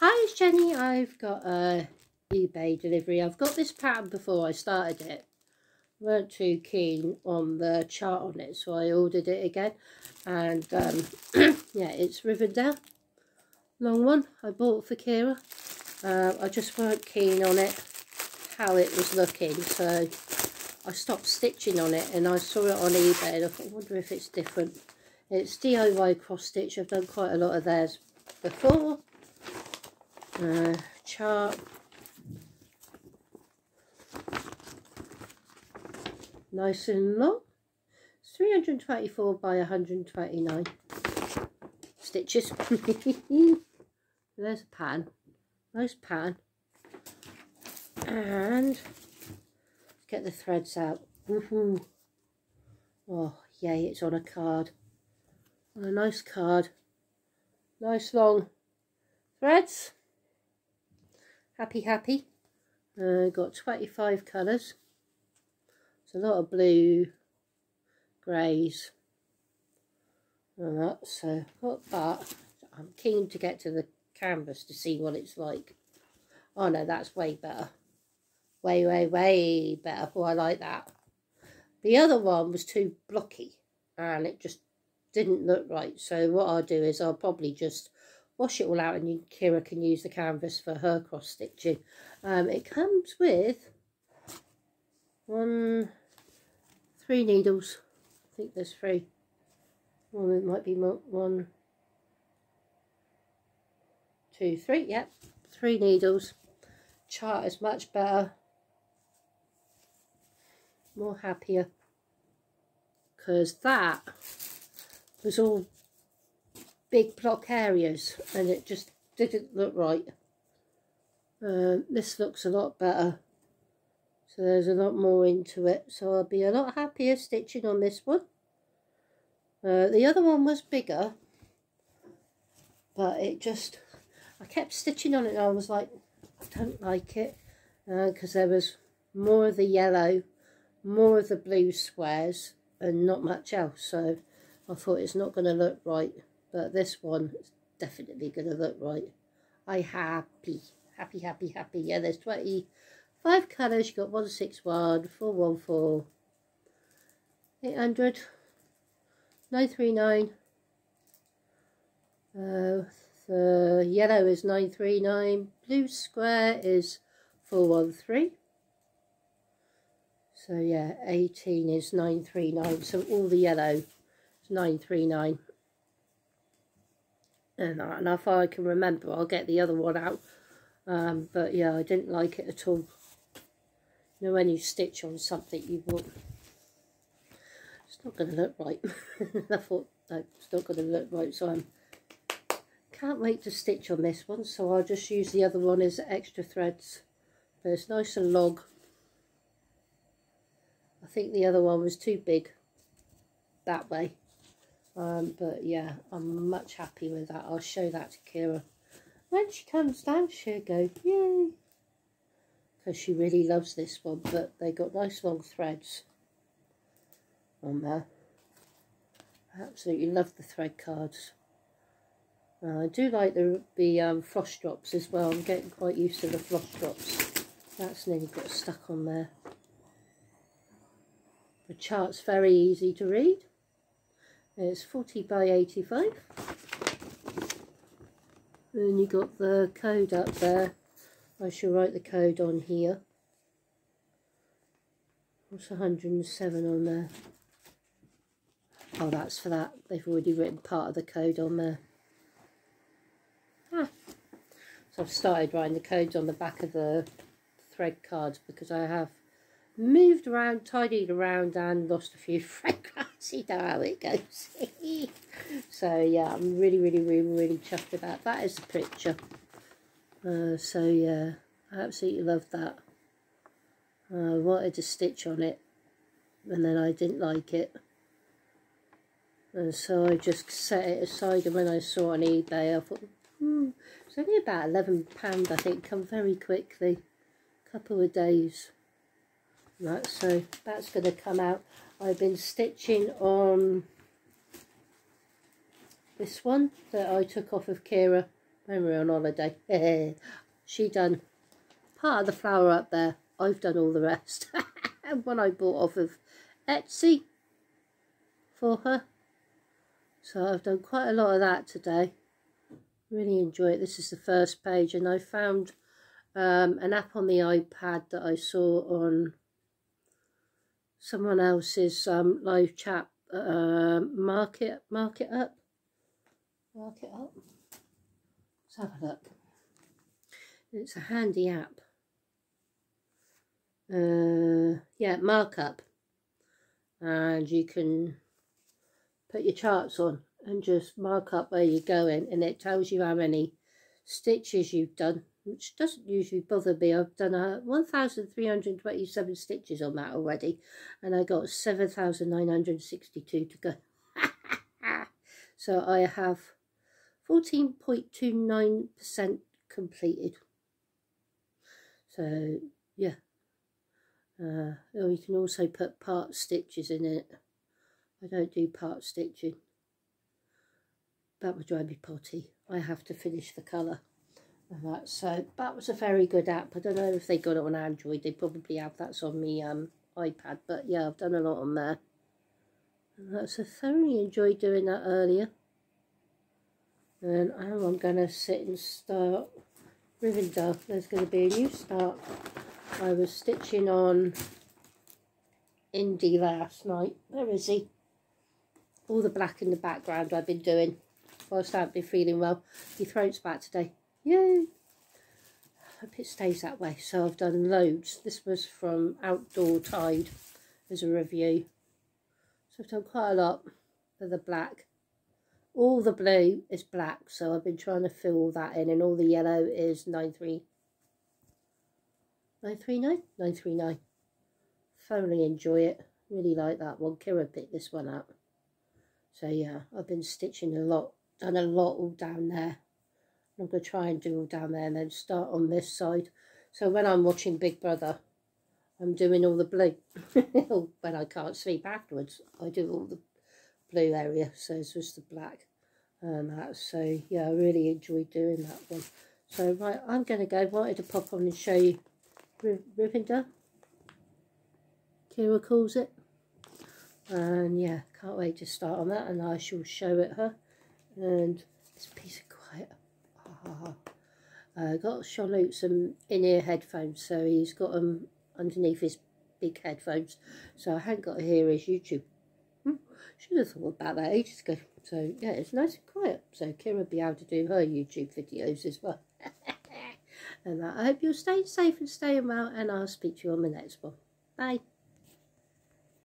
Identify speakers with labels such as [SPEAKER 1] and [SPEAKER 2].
[SPEAKER 1] Hi, it's Jenny. I've got a eBay delivery. I've got this pattern before I started it. weren't too keen on the chart on it, so I ordered it again. And um, yeah, it's Rivendell. Long one. I bought for Kira. Uh, I just weren't keen on it, how it was looking. So I stopped stitching on it and I saw it on eBay and I thought, I wonder if it's different. It's DIY cross stitch. I've done quite a lot of theirs before uh, chart nice and long. 324 by 129 stitches there's a pan. Nice pan. And get the threads out. Oh yay it's on a card. On a nice card. Nice long threads happy happy. Uh, got 25 colours. It's a lot of blue greys. And that so got that. I'm keen to get to the canvas to see what it's like. Oh no that's way better. Way way way better. Oh I like that. The other one was too blocky and it just didn't look right. So what I'll do is I'll probably just wash it all out and you, Kira can use the canvas for her cross stitching. Um, it comes with one, three needles. I think there's three. Well, it might be one, two, three. Yep, three needles. Chart is much better. More happier. Because that was all big block areas and it just didn't look right. Uh, this looks a lot better. So there's a lot more into it. So I'll be a lot happier stitching on this one. Uh, the other one was bigger. But it just... I kept stitching on it and I was like, I don't like it. Because uh, there was more of the yellow, more of the blue squares and not much else. So I thought it's not going to look right. But this one is definitely going to look right. I happy. Happy, happy, happy. Yeah, there's 25 colours. you got 161, 414, 800, 939. Uh, the yellow is 939. Blue square is 413. So yeah, 18 is 939. So all the yellow is 939 and, and if I can remember I'll get the other one out. Um, but yeah I didn't like it at all. You know when you stitch on something you want... it's not going to look right. I thought no, it's not going to look right so I'm can't wait to stitch on this one so I'll just use the other one as extra threads. But it's nice and long. I think the other one was too big that way um, but yeah, I'm much happy with that. I'll show that to Kira. When she comes down, she'll go, yay. Because she really loves this one. But they got nice long threads on there. I absolutely love the thread cards. Uh, I do like the, the um, drops as well. I'm getting quite used to the floss drops. That's nearly got stuck on there. The chart's very easy to read. It's 40 by 85. And you got the code up there. I shall write the code on here. What's 107 on there? Oh, that's for that. They've already written part of the code on there. Ah. So I've started writing the codes on the back of the thread cards because I have moved around, tidied around and lost a few thread cards see how it goes. so yeah, I'm really, really, really, really chuffed about that is the picture. Uh, so yeah, I absolutely love that. Uh, I wanted to stitch on it and then I didn't like it. And so I just set it aside and when I saw on eBay I thought, hmm, it's only about £11 I think, come very quickly. Couple of days. Right, so that's going to come out. I've been stitching on this one that I took off of Kira when we were on holiday. she done part of the flower up there. I've done all the rest. and one I bought off of Etsy for her. So I've done quite a lot of that today. Really enjoy it. This is the first page and I found um, an app on the iPad that I saw on someone else's um, live chat uh, market market up? Market up? Let's have a look. It's a handy app. Uh, yeah markup. And you can put your charts on and just mark up where you're going and it tells you how many stitches you've done which doesn't usually bother me. I've done a 1,327 stitches on that already and I got 7,962 to go. so I have 14.29% completed. So yeah, uh, oh, you can also put part stitches in it. I don't do part stitching. That would drive me potty. I have to finish the colour that. So that was a very good app. I don't know if they got it on Android. They probably have that's on me um iPad. But yeah, I've done a lot on there. And that's thoroughly enjoyed doing that earlier. And I'm going to sit and start Rivendell. There's going to be a new start. I was stitching on Indy last night. Where is he? All the black in the background I've been doing whilst I haven't been feeling well. Your throat's back today. Yay! I hope it stays that way. So I've done loads. This was from Outdoor Tide as a review. So I've done quite a lot for the black. All the blue is black, so I've been trying to fill that in, and all the yellow is 93. 939? 939. Thoroughly enjoy it. Really like that one. Kira picked this one up. So yeah, I've been stitching a lot, done a lot all down there. I'm going to try and do all down there and then start on this side. So when I'm watching Big Brother, I'm doing all the blue. Oh, when I can't sleep afterwards, I do all the blue area. So it's just the black um, and that. So yeah, I really enjoy doing that one. So right, I'm going to go. Wanted to pop on and show you Rivendell. Kira calls it. And yeah, can't wait to start on that and I shall show it her. And this piece of uh, got Charlotte some in-ear headphones, so he's got them underneath his big headphones. So I hadn't got to hear his YouTube. Hmm, should have thought about that ages ago. So yeah, it's nice and quiet. So Kira will be able to do her YouTube videos as well. and I hope you're staying safe and staying well, and I'll speak to you on the next one. Bye.